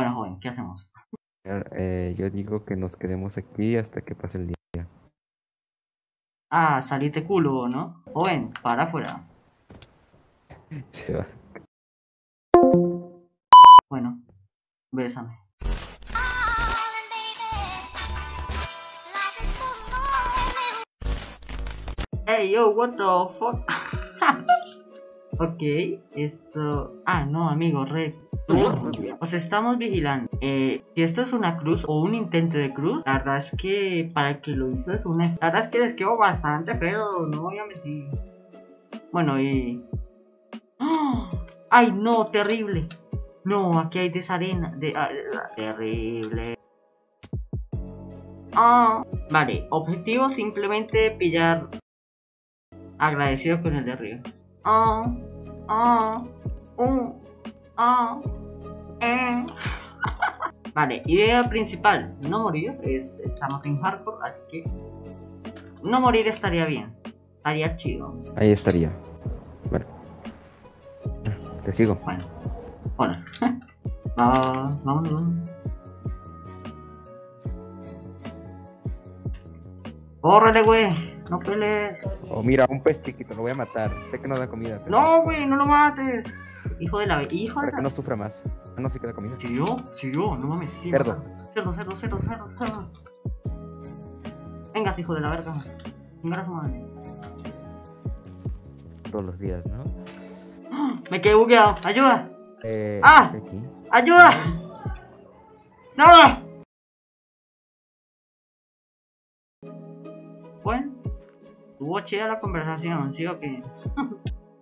Bueno, joven, ¿qué hacemos? Eh, yo digo que nos quedemos aquí hasta que pase el día. Ah, salite culo, ¿no? Joven, para afuera. Se va. Bueno, bésame. Hey, yo, what the fuck? ok, esto... Ah, no, amigo, red. Os estamos vigilando. Eh, si esto es una cruz o un intento de cruz, la verdad es que para el que lo hizo es una... La verdad es que les quedó bastante feo, no voy a mentir. Bueno, y... ¡Ah! ¡Ay, no! Terrible. No, aquí hay desarena. De... ah, terrible. Ah, vale, objetivo simplemente pillar agradecido con el de arriba. Ah, ah, uh, ah. Vale, idea principal, no morir, es, estamos en hardcore, así que no morir estaría bien, estaría chido. Ahí estaría. Bueno. Te sigo. Bueno, hola. Va, vamos, vamos. ¡Córrele, güey! ¡No pelees! Oh, mira, un pez chiquito, lo voy a matar. Sé que no da comida, pero ¡No, güey! ¡No lo mates! Hijo de la... Hijo de para que la... no sufra más. Ah, no, sí que da comida. ¿Sí yo? ¿Sí yo? No mames. sí, Cerdo. mata. Cerdo, cerdo, cerdo, cerdo, cerdo. Vengas, hijo de la verga. Venga a su madre. Todos los días, ¿no? Me quedé bugueado. ¡Ayuda! Eh, ¡Ah! ¡Ayuda! ¡No! Tuvo chida la conversación, ¿sí o qué?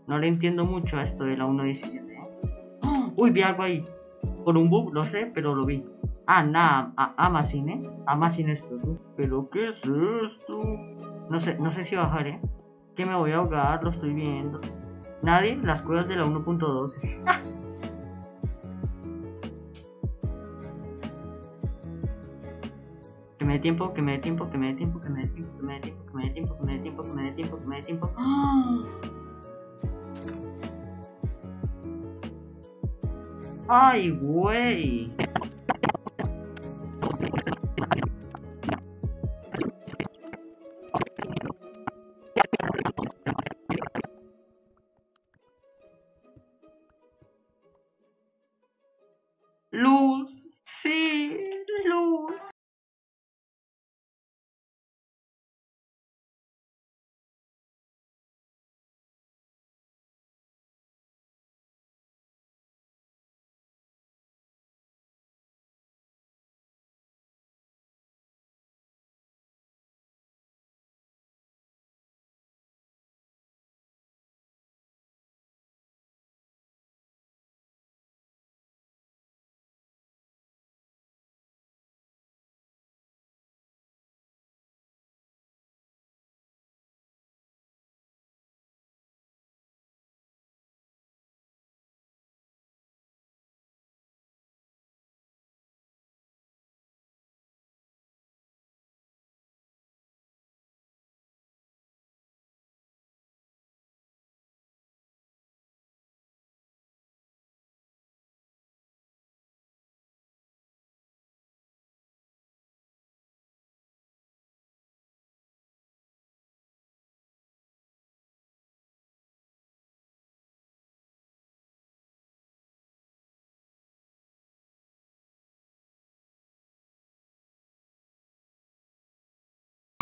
no le entiendo mucho a esto de la 1.17. ¿eh? Uy, vi algo ahí. Por un bug, lo sé, pero lo vi. Ah, nada, Amazon, ¿eh? Amazon esto, tú. ¿Pero qué es esto? No sé, no sé si bajar, ¿eh? Que me voy a ahogar, lo estoy viendo. Nadie, las cuevas de la 1.12. me dé tiempo, que me dé tiempo, que me dé tiempo, que me dé tiempo, que me dé tiempo, que me dé tiempo, que me dé tiempo, que me dé tiempo, que me dé tiempo. ¡Ah! ¡Ay, güey!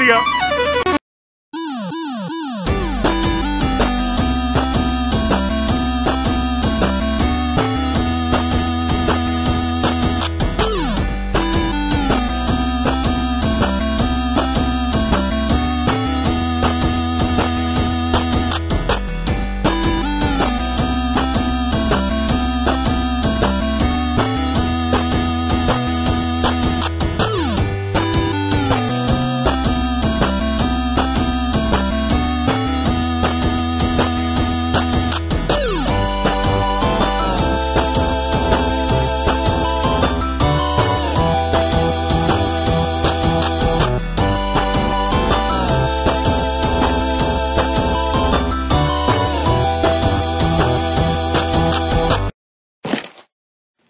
的。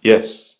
Yes.